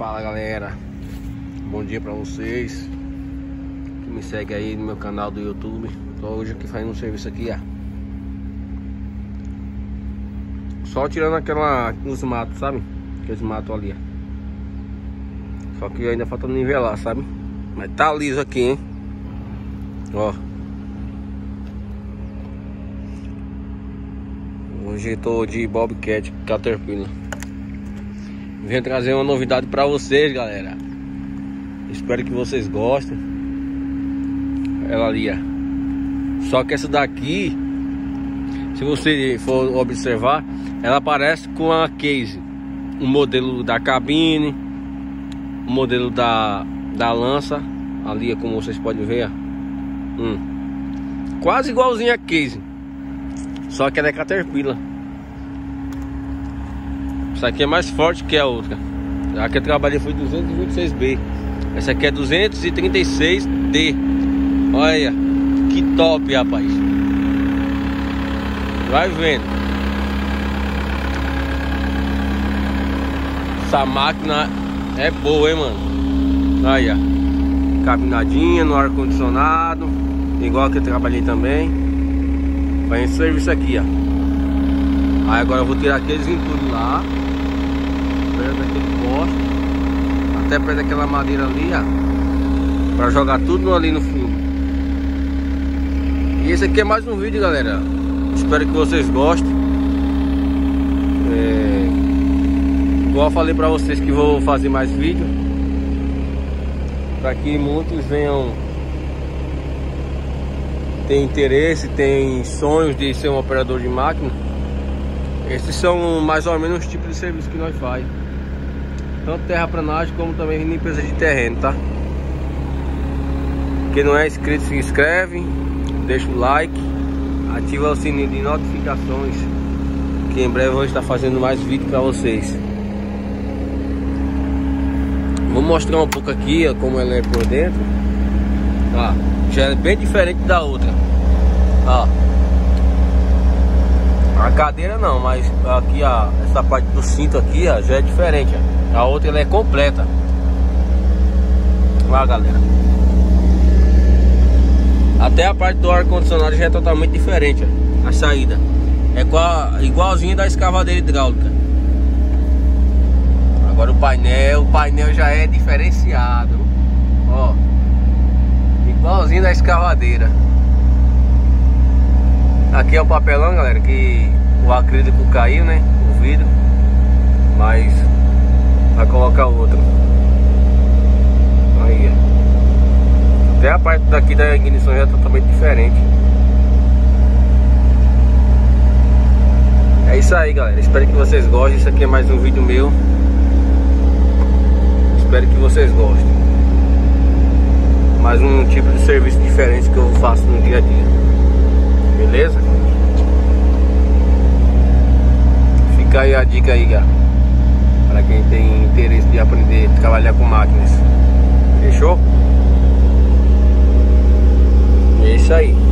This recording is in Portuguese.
Fala galera, bom dia pra vocês que me segue aí no meu canal do YouTube. Tô hoje aqui fazendo um serviço aqui, ó. Só tirando aquela os matos, sabe? Aqueles matos ali, ó. Só que ainda falta nivelar, sabe? Mas tá liso aqui, hein? Ó. Hoje tô de Bobcat Caterpillar. Venho trazer uma novidade para vocês, galera. Espero que vocês gostem. Ela ali, ó. Só que essa daqui, se você for observar, ela parece com a case. O modelo da cabine, o modelo da, da lança, ali, como vocês podem ver, ó. Hum. Quase igualzinho a case. Só que ela é Caterpillar. Essa aqui é mais forte que a outra. A que eu trabalhei foi 226B. Essa aqui é 236D. Olha, que top, rapaz. Vai vendo. Essa máquina é boa, hein, mano. Ó. Cabinadinha no ar-condicionado. Igual que eu trabalhei também. Vai esse serviço aqui, ó. Aí agora eu vou tirar aqueles entulhos lá até perto daquela madeira ali, ó, para jogar tudo ali no fundo. E esse aqui é mais um vídeo, galera. Espero que vocês gostem. É... Igual falei para vocês que vou fazer mais vídeo, para que muitos venham ter interesse, tem sonhos de ser um operador de máquina. Esses são mais ou menos os tipos de serviço que nós faz. Tanto terraplanagem como também limpeza de terreno, tá? Quem não é inscrito se inscreve, deixa o like, ativa o sininho de notificações, que em breve eu vou estar fazendo mais vídeo para vocês. Vou mostrar um pouco aqui ó, como ela é por dentro. Ó, já é bem diferente da outra. Ó. A cadeira não, mas aqui ó, essa parte do cinto aqui ó, já é diferente. Ó. A outra ela é completa. Olha galera. Até a parte do ar condicionado já é totalmente diferente, ó, a saída. É igual, igualzinho da escavadeira hidráulica. Agora o painel, o painel já é diferenciado. Ó. Igualzinho da escavadeira. Aqui é o papelão, galera, que o acrílico caiu, né? O vidro. Mas Vai colocar outro. Aí, Até a parte daqui da ignição já é totalmente diferente. É isso aí, galera. Espero que vocês gostem. Isso aqui é mais um vídeo meu. Espero que vocês gostem. Mais um tipo de serviço diferente que eu faço no dia a dia. Beleza? Fica aí a dica aí, galera interesse de aprender a trabalhar com máquinas. Fechou? E é isso aí.